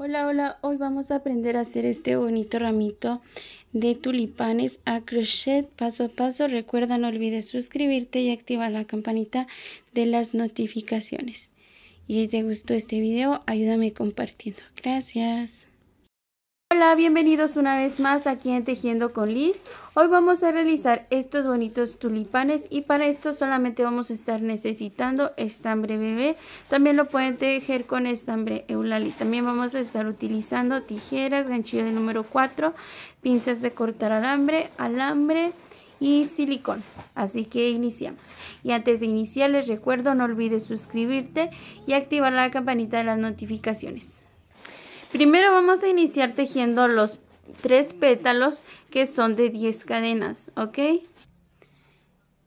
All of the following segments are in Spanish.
Hola, hola, hoy vamos a aprender a hacer este bonito ramito de tulipanes a crochet paso a paso. Recuerda, no olvides suscribirte y activar la campanita de las notificaciones. Y si te gustó este video, ayúdame compartiendo. Gracias. Hola, bienvenidos una vez más aquí en Tejiendo con Liz. Hoy vamos a realizar estos bonitos tulipanes y para esto solamente vamos a estar necesitando estambre bebé. También lo pueden tejer con estambre eulali. También vamos a estar utilizando tijeras, ganchillo de número 4, pinzas de cortar alambre, alambre y silicón. Así que iniciamos. Y antes de iniciar les recuerdo no olvides suscribirte y activar la campanita de las notificaciones. Primero vamos a iniciar tejiendo los tres pétalos que son de 10 cadenas, ¿ok?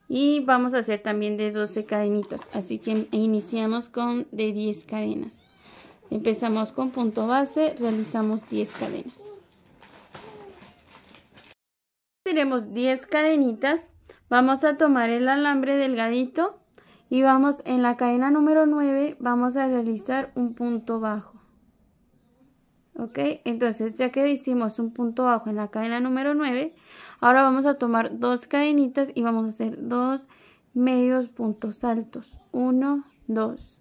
Y vamos a hacer también de 12 cadenitas, así que iniciamos con de 10 cadenas. Empezamos con punto base, realizamos 10 cadenas. Tenemos 10 cadenitas, vamos a tomar el alambre delgadito y vamos en la cadena número 9, vamos a realizar un punto bajo ok entonces ya que hicimos un punto bajo en la cadena número 9 ahora vamos a tomar dos cadenitas y vamos a hacer dos medios puntos altos. 1 2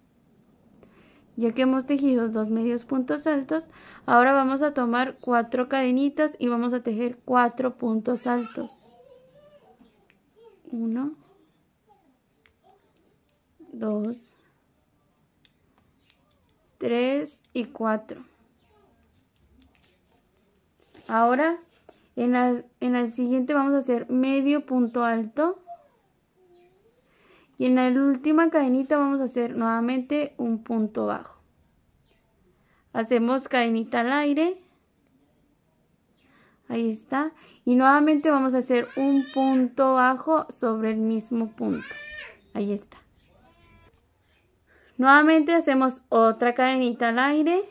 ya que hemos tejido dos medios puntos altos ahora vamos a tomar cuatro cadenitas y vamos a tejer cuatro puntos altos. 1 2 3 y 4 Ahora en, en el siguiente vamos a hacer medio punto alto. Y en la última cadenita vamos a hacer nuevamente un punto bajo. Hacemos cadenita al aire. Ahí está. Y nuevamente vamos a hacer un punto bajo sobre el mismo punto. Ahí está. Nuevamente hacemos otra cadenita al aire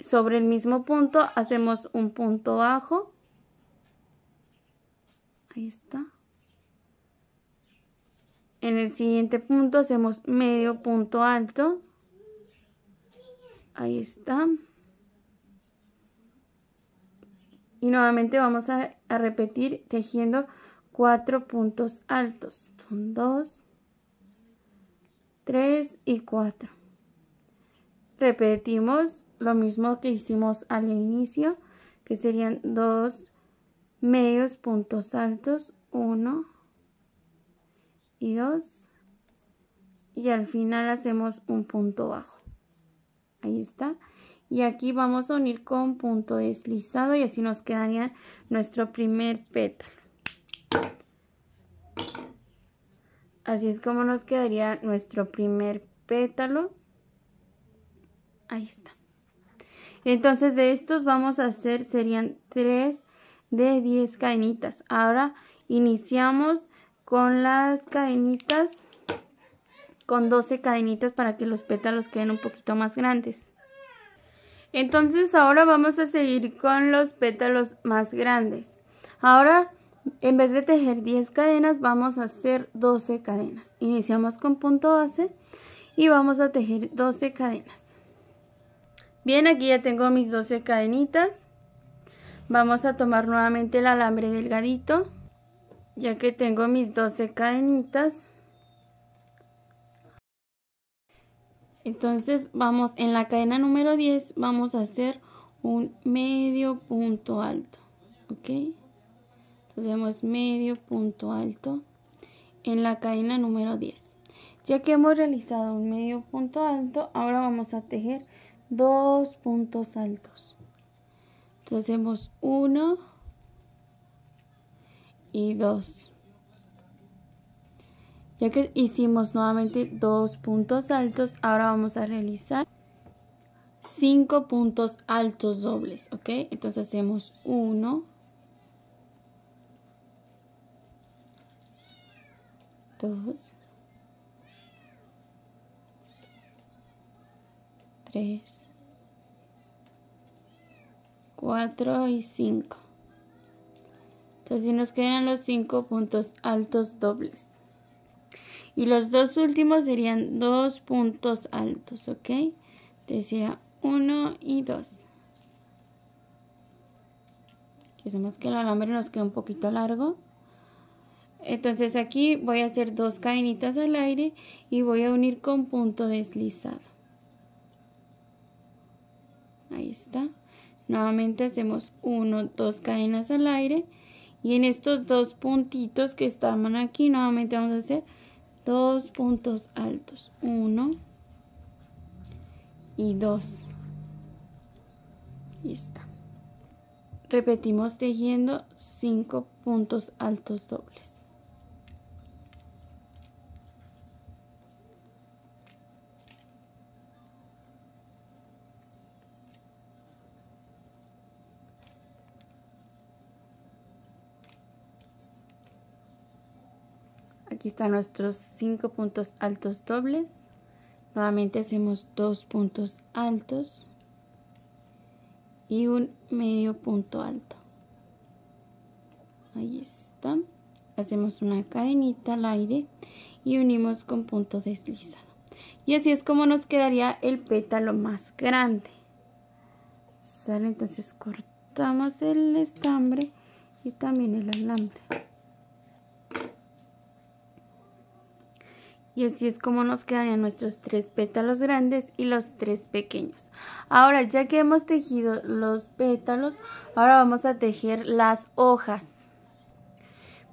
sobre el mismo punto hacemos un punto bajo. Ahí está. En el siguiente punto hacemos medio punto alto. Ahí está. Y nuevamente vamos a, repetir tejiendo cuatro puntos altos. Son dos tres y cuatro. Repetimos lo mismo que hicimos al inicio, que serían dos medios puntos altos, uno y dos, y al final hacemos un punto bajo. Ahí está. Y aquí vamos a unir con punto deslizado y así nos quedaría nuestro primer pétalo. Así es como nos quedaría nuestro primer pétalo. Ahí está. Entonces de estos vamos a hacer, serían 3 de 10 cadenitas. Ahora iniciamos con las cadenitas, con 12 cadenitas para que los pétalos queden un poquito más grandes. Entonces ahora vamos a seguir con los pétalos más grandes. Ahora en vez de tejer 10 cadenas vamos a hacer 12 cadenas. Iniciamos con punto base y vamos a tejer 12 cadenas. Bien, aquí ya tengo mis 12 cadenitas. Vamos a tomar nuevamente el alambre delgadito. Ya que tengo mis 12 cadenitas. Entonces vamos en la cadena número 10 vamos a hacer un medio punto alto. ¿Ok? Hacemos medio punto alto en la cadena número 10. Ya que hemos realizado un medio punto alto, ahora vamos a tejer dos puntos altos. Entonces hacemos uno y dos. Ya que hicimos nuevamente dos puntos altos, ahora vamos a realizar cinco puntos altos dobles, ¿ok? Entonces hacemos uno, dos, tres, 4 y 5. Entonces nos quedan los 5 puntos altos dobles. Y los dos últimos serían dos puntos altos, ¿ok? Sería 1 y 2. hacemos que el alambre nos quede un poquito largo entonces aquí voy a hacer dos cadenitas al aire y voy a unir con punto deslizado ahí está. Nuevamente hacemos uno dos cadenas al aire. Y en estos dos puntitos que estaban aquí nuevamente vamos a hacer dos puntos altos. Uno y dos. Ahí está. Repetimos tejiendo cinco puntos altos dobles aquí están nuestros cinco puntos altos dobles. Nuevamente hacemos dos puntos altos y un medio punto alto. Ahí está. Hacemos una cadenita al aire y unimos con punto deslizado. Y así es como nos quedaría el pétalo más grande. Sale entonces cortamos el estambre y también el alambre y así es como nos quedarían nuestros tres pétalos grandes y los tres pequeños. Ahora ya que hemos tejido los pétalos, ahora vamos a tejer las hojas.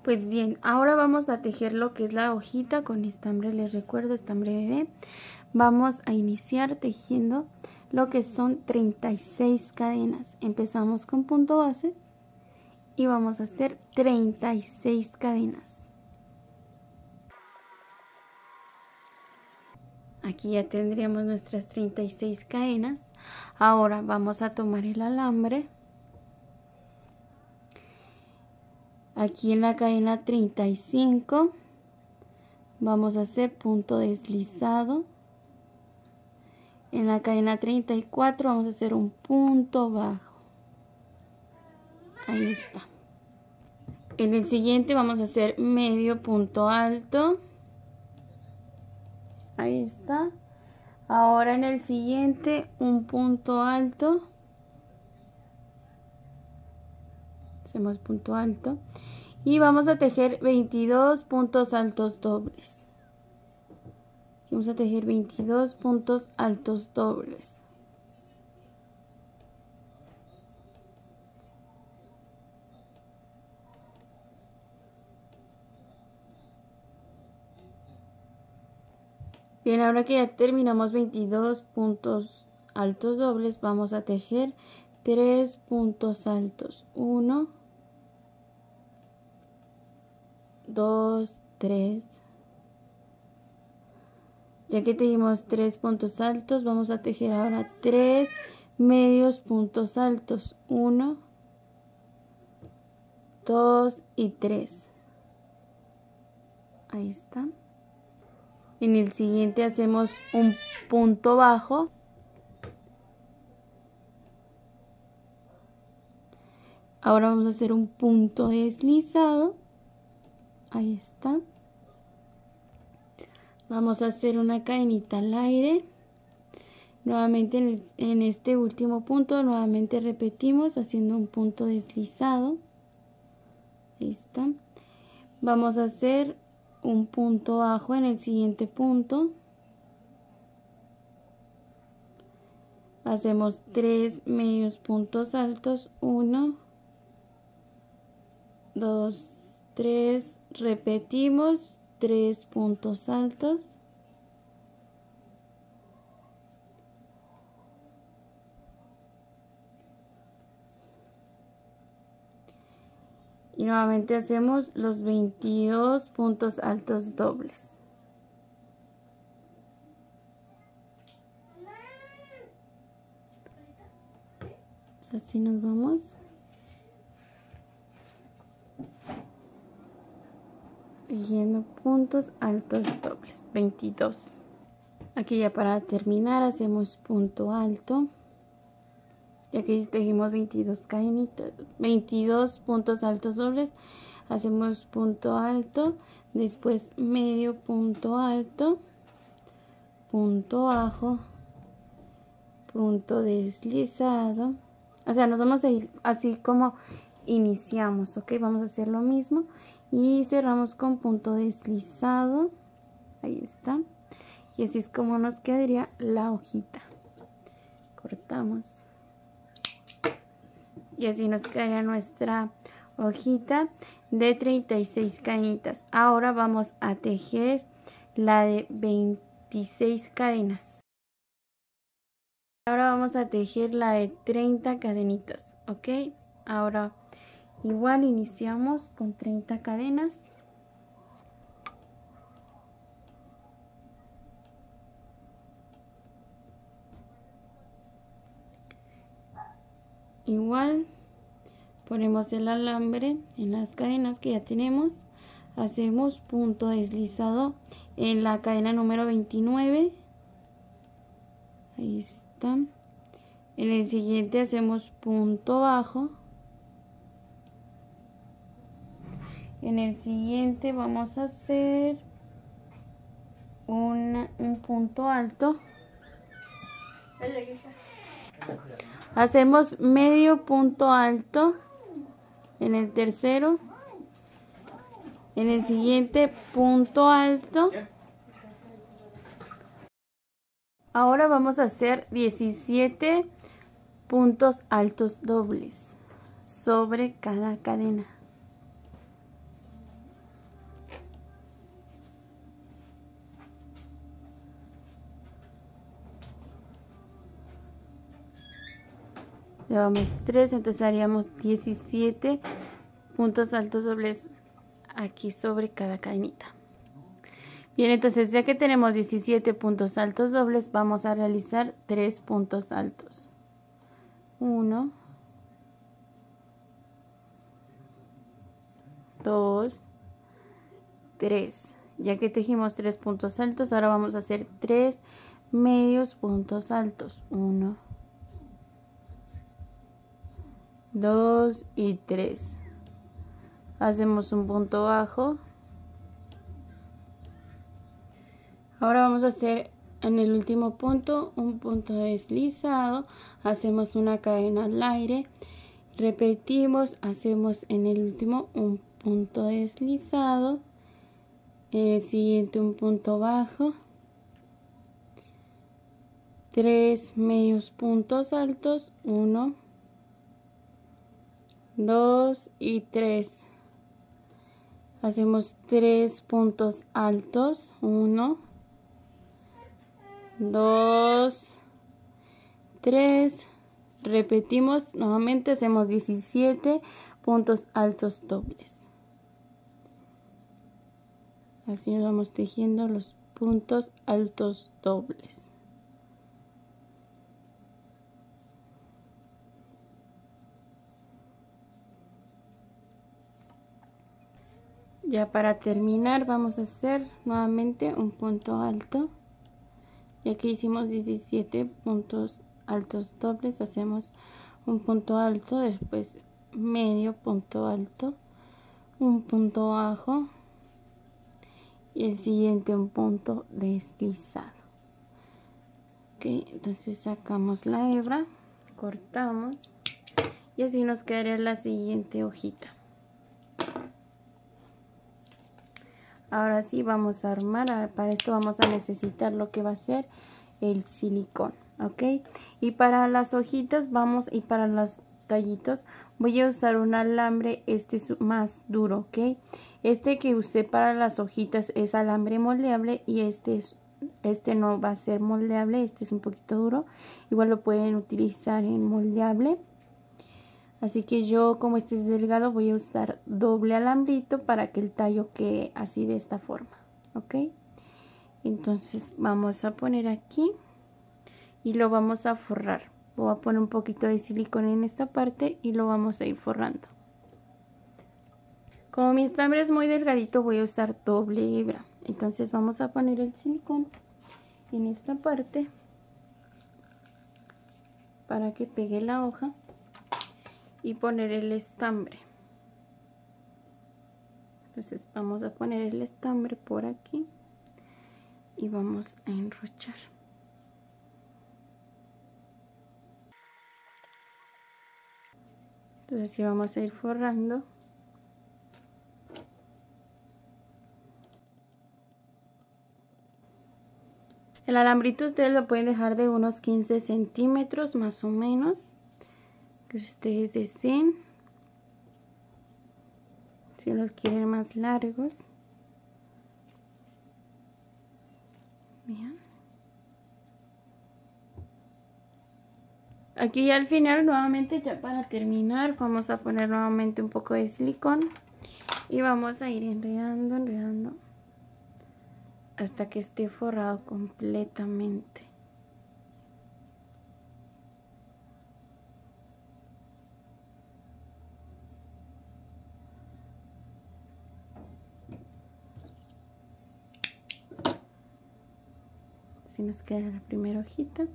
Pues bien, ahora vamos a tejer lo que es la hojita con estambre, les recuerdo, estambre bebé. Vamos a iniciar tejiendo lo que son 36 cadenas. Empezamos con punto base y vamos a hacer 36 cadenas. Aquí ya tendríamos nuestras 36 cadenas. Ahora vamos a tomar el alambre. Aquí en la cadena 35 vamos a hacer punto deslizado. En la cadena 34 vamos a hacer un punto bajo. Ahí está. En el siguiente vamos a hacer medio punto alto ahí está. Ahora en el siguiente un punto alto. Hacemos punto alto. Y vamos a tejer 22 puntos altos dobles. Vamos a tejer 22 puntos altos dobles Bien, ahora que ya terminamos 22 puntos altos dobles, vamos a tejer 3 puntos altos. 1, 2, 3. Ya que tejimos 3 puntos altos, vamos a tejer ahora 3 medios puntos altos. 1, 2 y 3. Ahí está. En el siguiente hacemos un punto bajo. Ahora vamos a hacer un punto deslizado. Ahí está. Vamos a hacer una cadenita al aire. Nuevamente en, este último punto, nuevamente repetimos haciendo un punto deslizado. Ahí está. Vamos a hacer un punto bajo en el siguiente punto. Hacemos tres medios puntos altos. Uno, dos, tres. Repetimos tres puntos altos. Y nuevamente hacemos los 22 puntos altos dobles. Así nos vamos. Tejiendo puntos altos dobles 22 aquí ya para terminar hacemos punto alto ya que tejimos 22 cadenitas 22 puntos altos dobles hacemos punto alto después medio punto alto punto bajo punto deslizado. O sea nos vamos a ir así como iniciamos ok vamos a hacer lo mismo y cerramos con punto deslizado. Ahí está. Y así es como nos quedaría la hojita. Cortamos y así nos quedaría nuestra hojita de 36 cadenitas ahora vamos a tejer la de 26 cadenas. Ahora vamos a tejer la de 30 cadenitas ok ahora igual iniciamos con 30 cadenas igual ponemos el alambre en las cadenas que ya tenemos. Hacemos punto deslizado en la cadena número 29 ahí está. En el siguiente hacemos punto bajo. En el siguiente vamos a hacer un punto alto Hacemos medio punto alto en el tercero. En el siguiente punto alto. Ahora vamos a hacer 17 puntos altos dobles sobre cada cadena. Llevamos 3 entonces haríamos 17 puntos altos dobles aquí sobre cada cadenita. Bien entonces ya que tenemos 17 puntos altos dobles vamos a realizar 3 puntos altos. 1 2 3 ya que tejimos 3 puntos altos ahora vamos a hacer 3 medios puntos altos. 1 2 y 3 hacemos un punto bajo. Ahora vamos a hacer en el último punto un punto deslizado. Hacemos una cadena al aire. Repetimos hacemos en el último un punto deslizado. En el siguiente un punto bajo. Tres medios puntos altos 1 2 y 3 hacemos tres puntos altos. 1 2 3 repetimos nuevamente hacemos 17 puntos altos dobles. Así nos vamos tejiendo los puntos altos dobles ya para terminar vamos a hacer nuevamente un punto alto. Ya que hicimos 17 puntos altos dobles hacemos un punto alto después medio punto alto un punto bajo y el siguiente un punto deslizado. Ok entonces sacamos la hebra cortamos y así nos quedaría la siguiente hojita ahora sí vamos a armar para esto vamos a necesitar lo que va a ser el silicón ok y para las hojitas vamos y para los tallitos voy a usar un alambre este es más duro ok este que usé para las hojitas es alambre moldeable y este es este no va a ser moldeable este es un poquito duro. Igual lo pueden utilizar en moldeable Así que yo como este es delgado voy a usar doble alambrito para que el tallo quede así de esta forma. ¿Ok? Entonces vamos a poner aquí y lo vamos a forrar. Voy a poner un poquito de silicona en esta parte y lo vamos a ir forrando. Como mi estambre es muy delgadito voy a usar doble hebra. Entonces vamos a poner el silicón en esta parte para que pegue la hoja y poner el estambre. Entonces vamos a poner el estambre por aquí y vamos a enrochar. Entonces así vamos a ir forrando. El alambrito ustedes lo pueden dejar de unos 15 centímetros más o menos. Ustedes deseen. Si los quieren más largos. Bien. Aquí al final nuevamente ya para terminar vamos a poner nuevamente un poco de silicón. Y vamos a ir enredando, enredando hasta que esté forrado completamente. Así nos queda la primera hojita.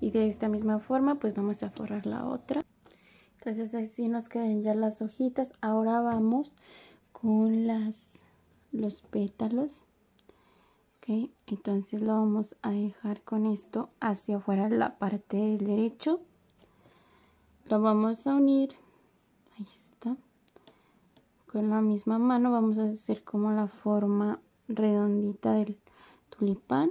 Y de esta misma forma pues vamos a forrar la otra. Entonces así nos quedan ya las hojitas. Ahora vamos con las los pétalos. Entonces lo vamos a dejar con esto hacia afuera la parte del derecho. Lo vamos a unir. Ahí está. Con la misma mano vamos a hacer como la forma redondita del tulipán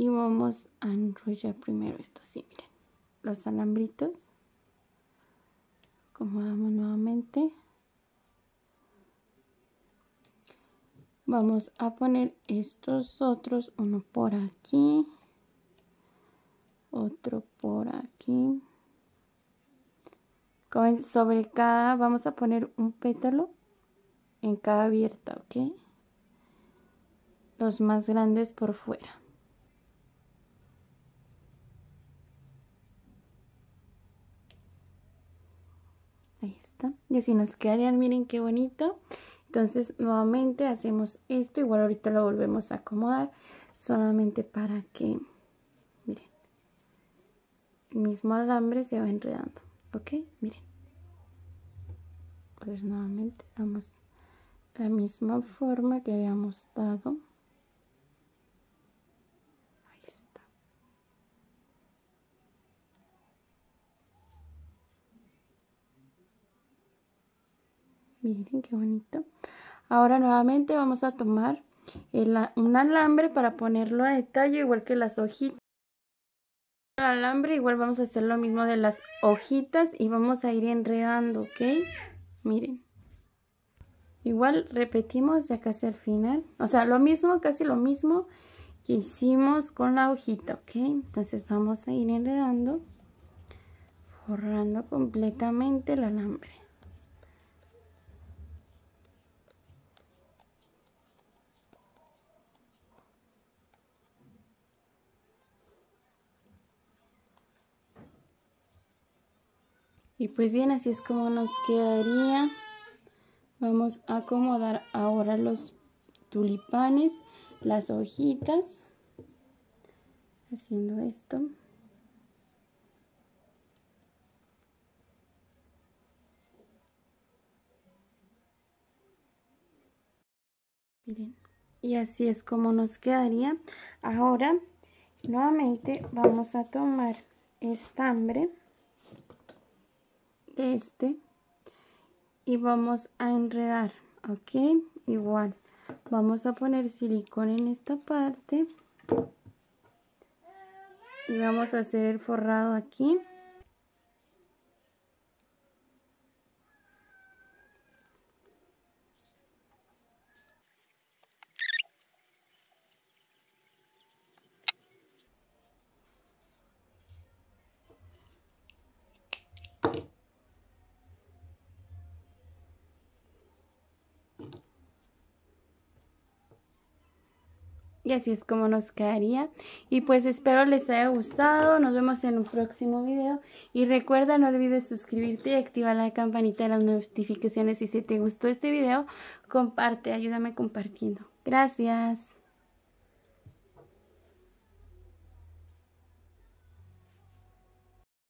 y vamos a enrollar primero esto. Así miren los alambritos. Acomodamos nuevamente. Vamos a poner estos otros uno por aquí otro por aquí. Sobre cada vamos a poner un pétalo en cada abierta ok los más grandes por fuera ahí está y así nos quedarían miren qué bonito entonces nuevamente hacemos esto, igual ahorita lo volvemos a acomodar, solamente para que, miren, el mismo alambre se va enredando, ¿ok? Miren. Entonces nuevamente damos la misma forma que habíamos dado. Ahí está. Miren qué bonito. Ahora nuevamente vamos a tomar un alambre para ponerlo a detalle igual que las hojitas. El alambre igual vamos a hacer lo mismo de las hojitas y vamos a ir enredando, ¿ok? Miren. Igual repetimos ya casi al final. O sea, lo mismo, casi lo mismo que hicimos con la hojita, ¿ok? Entonces vamos a ir enredando, forrando completamente el alambre. Y pues bien, así es como nos quedaría. Vamos a acomodar ahora los tulipanes, las hojitas, haciendo esto. Miren, y así es como nos quedaría. Ahora, nuevamente vamos a tomar estambre este y vamos a enredar ok igual vamos a poner silicón en esta parte y vamos a hacer el forrado aquí Y así es como nos quedaría. Y pues espero les haya gustado. Nos vemos en un próximo video. Y recuerda, no olvides suscribirte y activar la campanita de las notificaciones. Y si te gustó este video, comparte, ayúdame compartiendo. Gracias.